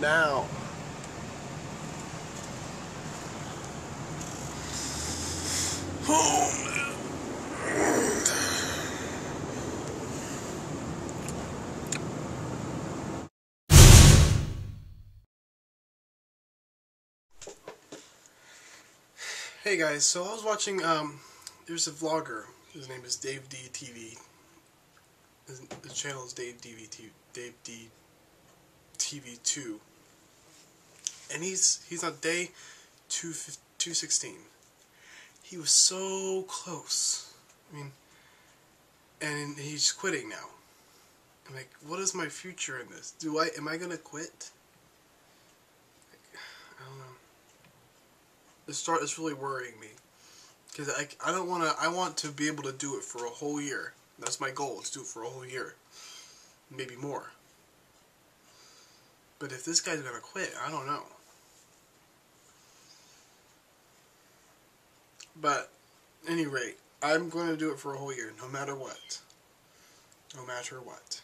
now. Oh. Hey guys, so I was watching, um, there's a vlogger, his name is Dave D TV. His, channel is Dave DV Dave D TV 2. And he's, he's on day 2, 216. He was so close. I mean, and he's quitting now. I'm like, what is my future in this? Do I, am I gonna quit? Like, I don't know this start is really worrying me because I, I don't want to I want to be able to do it for a whole year that's my goal to do it for a whole year maybe more but if this guy's gonna quit I don't know but any rate I'm going to do it for a whole year no matter what no matter what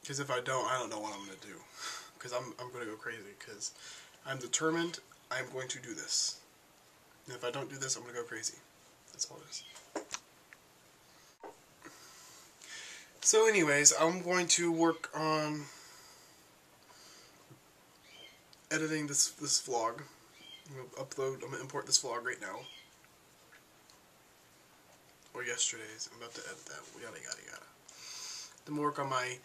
because if I don't I don't know what I'm going to do because I'm, I'm going to go crazy because I'm determined I'm going to do this. And if I don't do this, I'm going to go crazy. That's all it is. So anyways, I'm going to work on editing this this vlog. I'm going to upload, I'm going to import this vlog right now. Or yesterday's. I'm about to edit that. Yada yada yada. Then work on my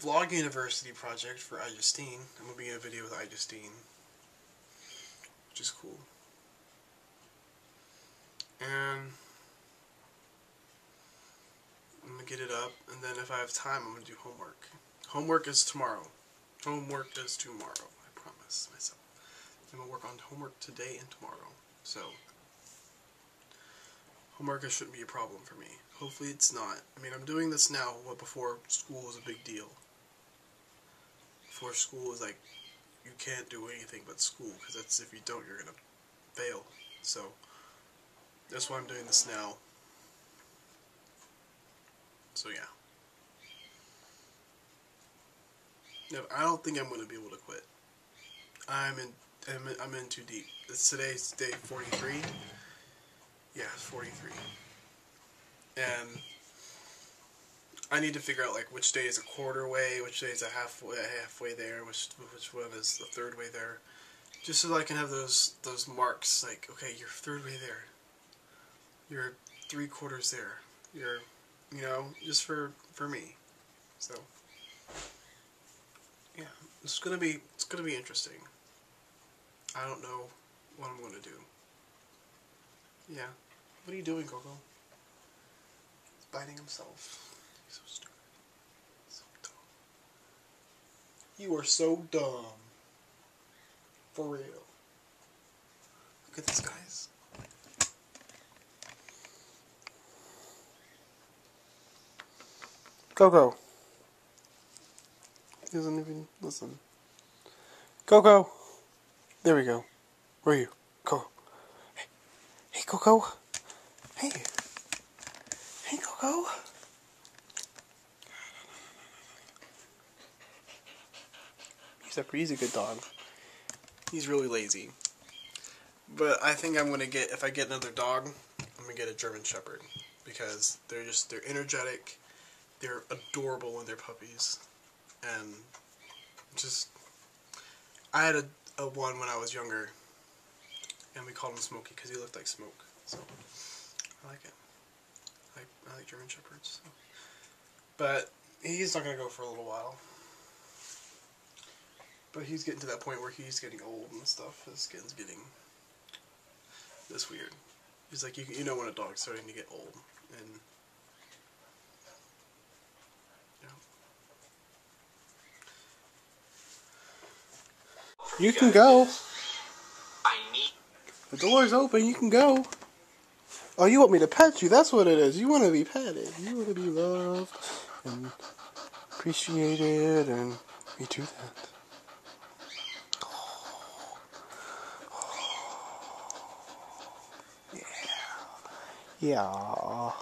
Vlog University project for iJustine. I'm going to be in a video with iJustine, which is cool. And I'm to get it up, and then if I have time, I'm to do homework. Homework is tomorrow. Homework is tomorrow, I promise myself. I'm to work on homework today and tomorrow. So, homework shouldn't be a problem for me. Hopefully it's not. I mean, I'm doing this now, what before school was a big deal Before school is like you can't do anything but school because that's if you don't you're gonna fail. So that's why I'm doing this now. So yeah. No, I don't think I'm gonna be able to quit. I'm in. I'm in, I'm in too deep. It's today's day 43. Yeah, 43. And I need to figure out like which day is a quarter way, which day is a halfway halfway there, which which one is the third way there, just so I can have those those marks like okay you're third way there, you're three quarters there, you're you know just for for me, so yeah it's gonna be it's gonna be interesting. I don't know what I'm gonna do. Yeah, what are you doing, Coco? He's biting himself. So stupid. So dumb. You are so dumb. For real. Look at this, guys. Coco. He doesn't even listen. Coco. There we go. Where are you? Coco. Hey. Hey, Coco. Hey. Hey, Coco. Except for he's a good dog. He's really lazy. But I think I'm gonna get if I get another dog, I'm gonna get a German Shepherd because they're just they're energetic, they're adorable when they're puppies, and just I had a, a one when I was younger, and we called him Smokey because he looked like smoke. So I like it. I like, I like German Shepherds. So. But he's not gonna go for a little while. But he's getting to that point where he's getting old and stuff. His skin's getting this weird. He's like, you, you know when a dog's starting to get old. And, yeah. You can go. The door's open, you can go. Oh, you want me to pet you? That's what it is. You want to be petted. You want to be loved and appreciated, and we do that. Yeah. Yeah.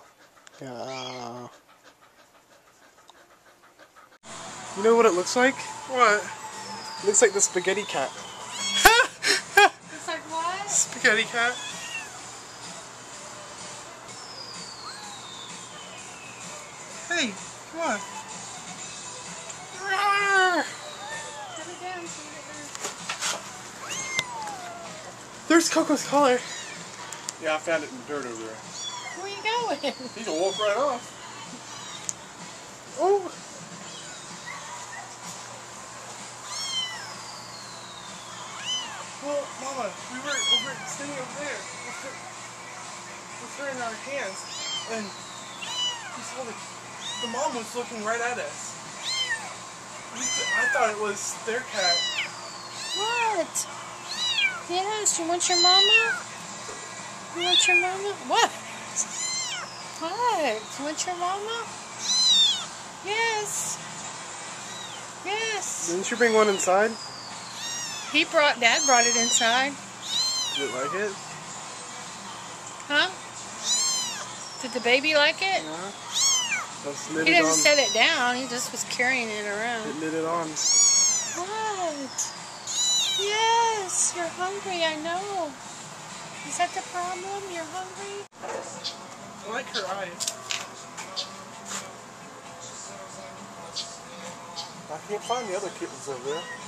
Yeah. You know what it looks like? What? It looks like the spaghetti cat. It's like what? Spaghetti cat? Hey, come on. Put it down so that There's Coco's collar. Yeah, I found it in the dirt over there. you're- Where you going? He's gonna walk right off. Oh. Well, Mama, we were over sitting over there with her, with her in our hands, and we saw the, the mom was looking right at us. We th- I thought it was their cat. What? Yes, you want your mama? You want your mama? What? What? You want your mama? Yes. Yes. Didn't you bring one inside? He brought, Dad brought it inside. Did it like it? Huh? Did the baby like it? Yeah. That's He doesn't on. set it down. He just was carrying it around. He lit it on. What? Yes, you're hungry, I know. Is that the problem? You're hungry? I like her eyes. I can't find the other kittens over there.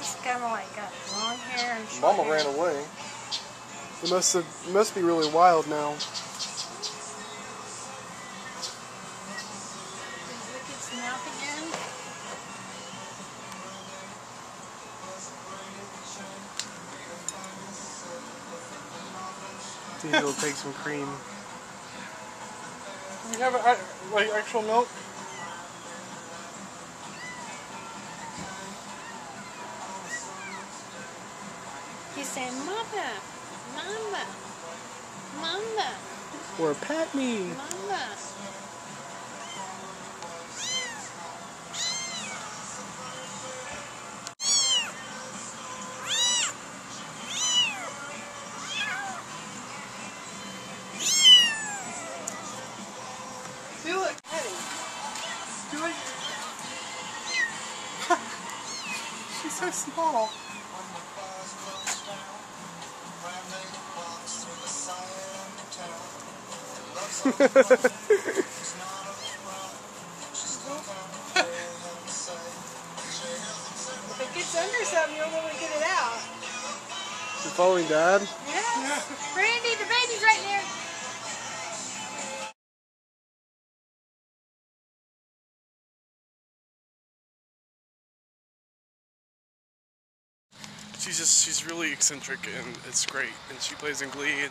They're just kind of like got long hair and short Mama hair. ran away. It must have, it must be really wild now. Did he lick its mouth again? See, it'll take some cream. We have a, like actual milk. Saying, Mama, Mama, Mama, Or pat me. Mama. Do it, Patty. Do it. She's so small. If it gets under something, you'll be able to get it out. You following Dad? Yes. Randy, the baby's right there. She's just, she's really eccentric and it's great. And she plays in Glee